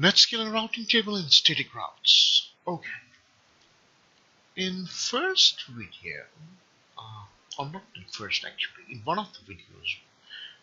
NetScaler routing table and static routes. Okay. In first video, uh, or not in first actually, in one of the videos,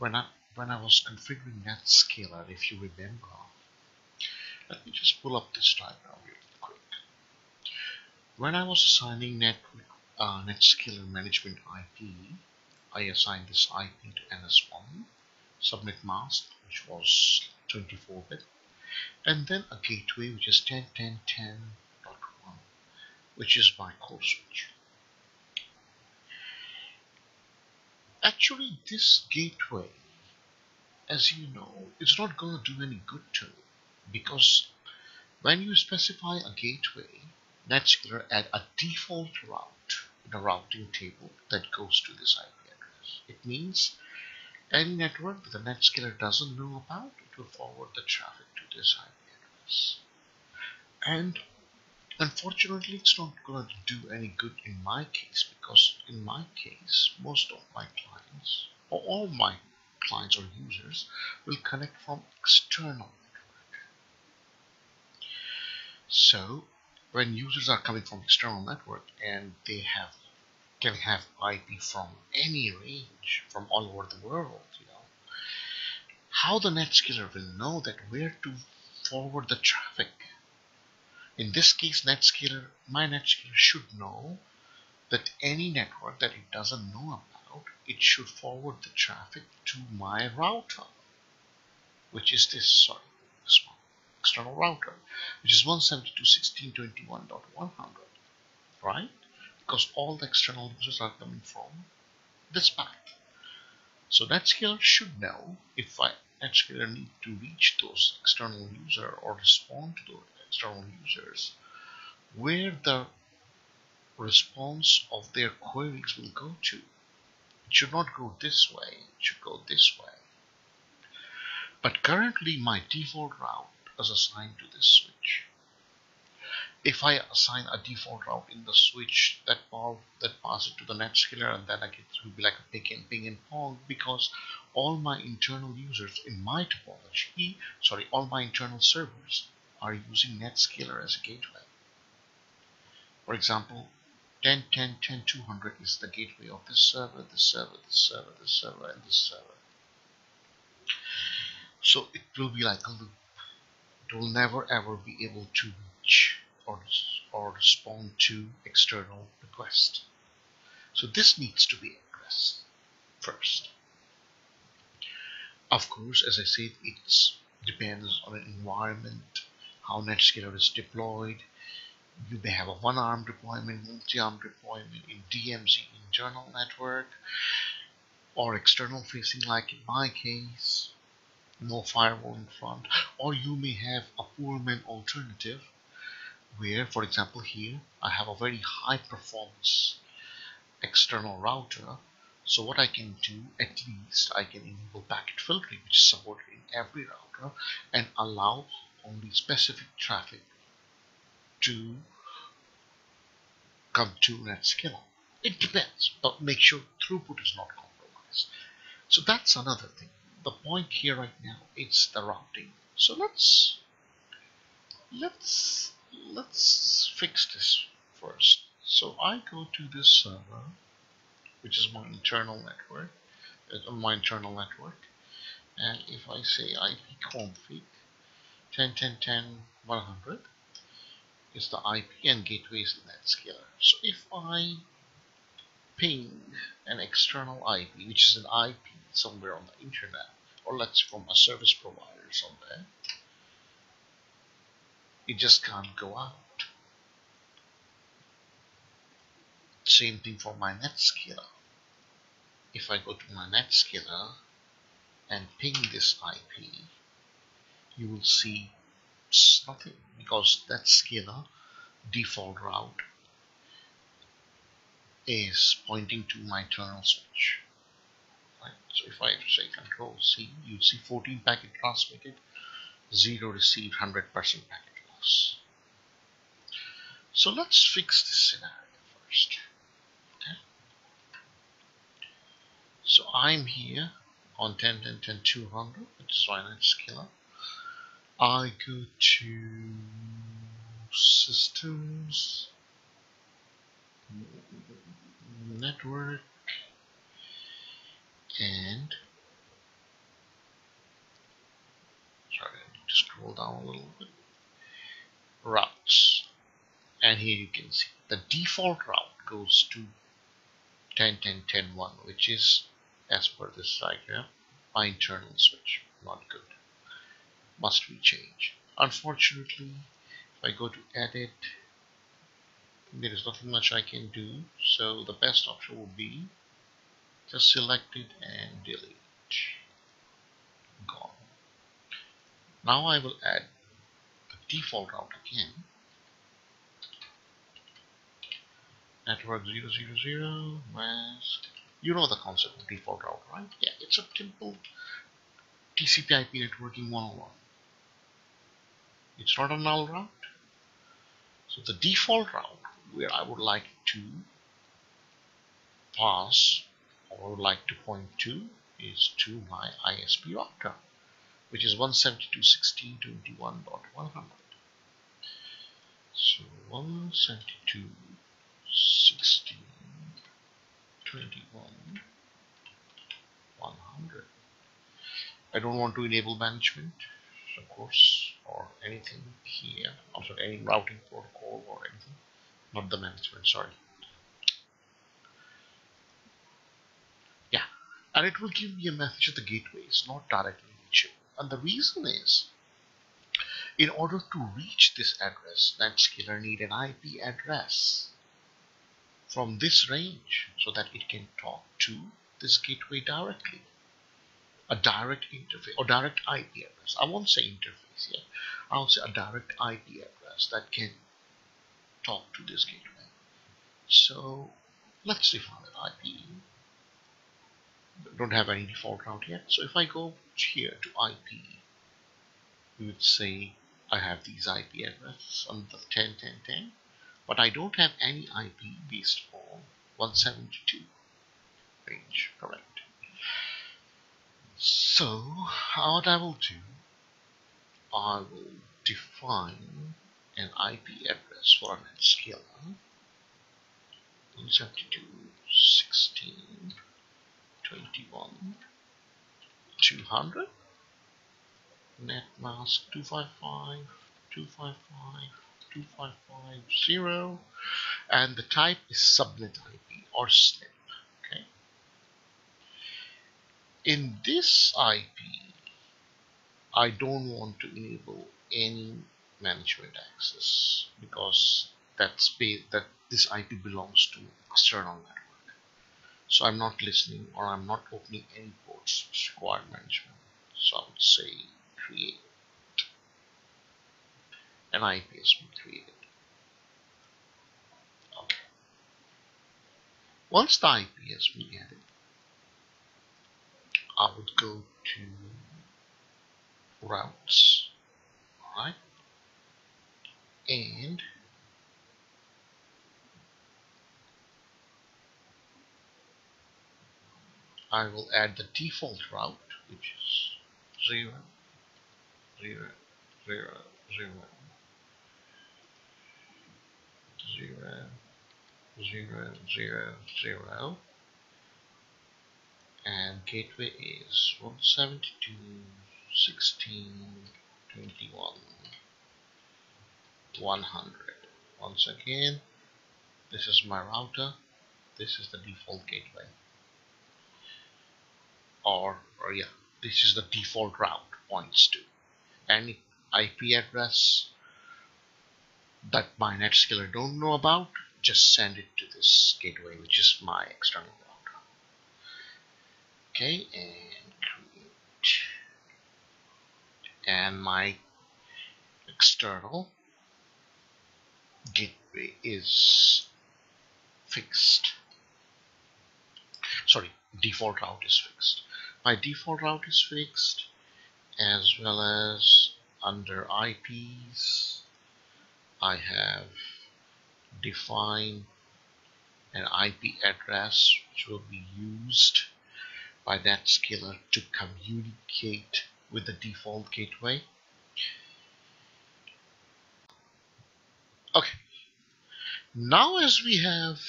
when I when I was configuring NetScaler, if you remember, let me just pull up this diagram real quick. When I was assigning net uh, NetScaler management IP, I assigned this IP to NS1 subnet mask, which was 24-bit, and then a gateway which is 10.10.10.1 which is my core switch. Actually this gateway as you know it's not going to do any good to me because when you specify a gateway NetScaler add a default route in a routing table that goes to this IP address. It means any network that the NetScaler doesn't know about, it will forward the traffic this IP. And unfortunately, it's not going to do any good in my case because in my case, most of my clients, or all my clients or users, will connect from external network. So when users are coming from external network and they have can have IP from any range from all over the world, you. How the NetScaler will know that where to forward the traffic. In this case, NetScaler, my NetScaler should know that any network that it doesn't know about, it should forward the traffic to my router, which is this, sorry, this one, external router, which is 172.1621.100, right? because all the external users are coming from this path. So NetScaler should know if I NetScaler need to reach those external user or respond to those external users, where the response of their queries will go to. It should not go this way, it should go this way. But currently my default route is assigned to this switch if I assign a default route in the switch that path that pass it to the NetScaler and then I get to be like a ping and ping and pong because all my internal users in my topology, sorry, all my internal servers are using NetScaler as a gateway. For example, 10, 10, 10, 200 is the gateway of this server, this server, this server, this server, and this server. So it will be like a loop. It will never ever be able to reach or, or respond to external request. So this needs to be addressed first. Of course, as I said, it depends on an environment, how NetScaler is deployed. You may have a one-arm deployment, multi-arm deployment in DMZ internal network, or external facing like in my case, no firewall in front, or you may have a poor man alternative where for example here I have a very high performance external router so what I can do at least I can enable packet filtering which is supported in every router and allow only specific traffic to come to NetScaler. It depends, but make sure throughput is not compromised. So that's another thing. The point here right now is the routing. So let's let's let's fix this first. So I go to this server, which is my internal network, uh, my internal network, and if I say ipconfig 10.10.10.100 is the IP and gateway is the NetScaler. So if I ping an external IP, which is an IP somewhere on the internet, or let's from a service provider somewhere, it just can't go out. Same thing for my NetScaler. If I go to my NetScaler and ping this IP, you will see nothing because NetScaler default route is pointing to my terminal switch. Right. So if I say control C, you see 14 packet transmitted, 0 received, 100% packet loss so let's fix this scenario first. Okay. So I'm here on 10, 10, 10, 200, which is why NetScaler. I go to systems network and sorry scroll down a little bit routes and here you can see the default route goes to 10.10.10.1 which is as per this diagram my internal switch not good. Must be changed unfortunately if I go to edit there is nothing much I can do. So the best option would be just select it and delete. Gone. Now I will add the default route again. Network 000 mask you know the concept of default route right? Yeah. It's a simple TCP IP networking 101 it's not a null route. So the default route where I would like to pass or would like to point to is to my ISP router which is 172.16.21.100 so 172.16.21 100 I don't want to enable management of course or anything here also any routing protocol or anything. Not the management sorry. Yeah and it will give me a message at the gateways not directly reach you and the reason is in order to reach this address that NetScaler need an IP address from this range so that it can talk to this gateway directly a direct interface or direct IP address I won't say interface here I'll say a direct IP address that can talk to this gateway. So let's define an IP. Don't have any default route yet. So if I go here to IP, we would say I have these IP addresses on the 10.10.10, but I don't have any IP based on 172 range, correct? So what I will do, I will define an IP address for a NetScaler 172 16 21 200 net mask 255 255 2550 and the type is subnet IP or SNIP okay in this IP I don't want to enable any management access because that that this IP belongs to external network. So I'm not listening or I'm not opening any ports which require management. So I would say create an IP has been created. Once the IP has been added, I would go to routes. Alright and I will add the default route which is 0 0 0 0 0 0 0 0 and gateway is 172 16 21 100 once again this is my router. This is the default gateway. Or, or yeah this is the default route points to. Any IP address that my NetScaler don't know about just send it to this gateway which is my external router okay and create. And my external gateway is fixed. Sorry default route is fixed. My default route is fixed as well as under IPs I have defined an IP address which will be used by NetScaler to communicate with the default gateway. Okay, now as we have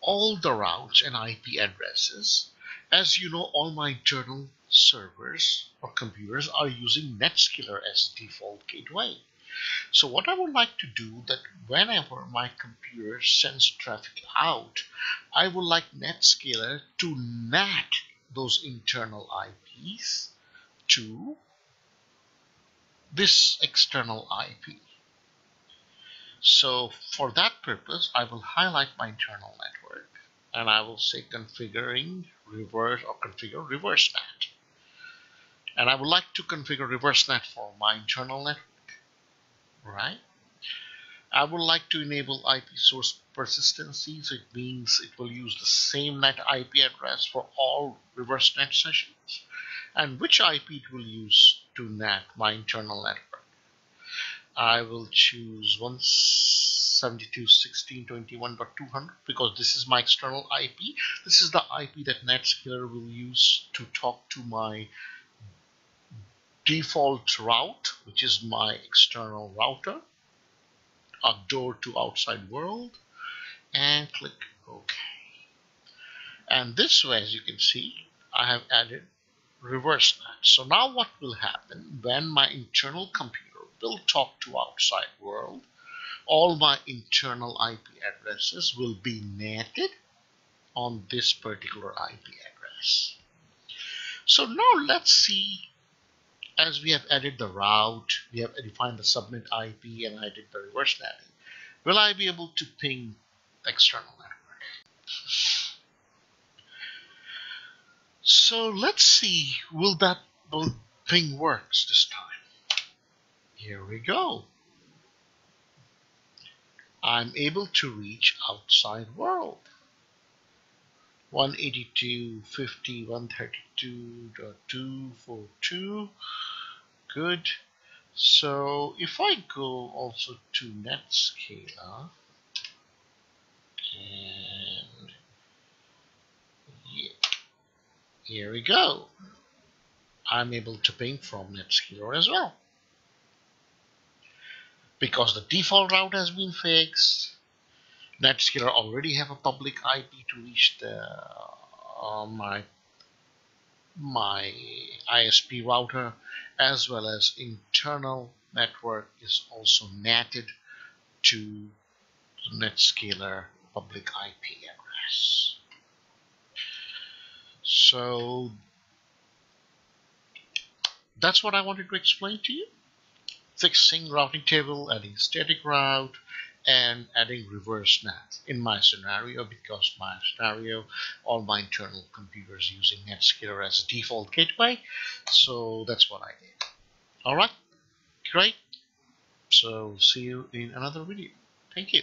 all the routes and IP addresses, as you know, all my internal servers or computers are using Netscaler as default gateway. So what I would like to do that whenever my computer sends traffic out, I would like NetScaler to NAT those internal IPs to this external IP. So for that purpose, I will highlight my internal network and I will say configuring reverse or configure reverse NAT. And I would like to configure reverse NAT for my internal network right? I would like to enable IP source persistency, so it means it will use the same net IP address for all reverse NAT sessions. And which IP it will use to NAT my internal network. I will choose 172.16.21.200 because this is my external IP. This is the IP that NetScaler will use to talk to my default route, which is my external router, a door to outside world, and click OK. And this way, as you can see, I have added reverse NAT. So now what will happen when my internal computer will talk to outside world, all my internal IP addresses will be netted on this particular IP address. So now let's see as we have added the route, we have defined the subnet IP, and I did the reverse NATing, will I be able to ping the external network? So let's see, will that ping works this time? Here we go. I'm able to reach outside world. 182.50.132.242 good. So if I go also to Netscaler and here we go. I'm able to ping from Netscaler as well. Because the default route has been fixed Netscaler already have a public IP to reach the uh, my my ISP router as well as internal network is also netted to the Netscaler public IP address. So that's what I wanted to explain to you. Fixing routing table, adding static route, and adding reverse NAT in my scenario because my scenario all my internal computers using Netscaler as default gateway. So that's what I did. Alright great. So see you in another video. Thank you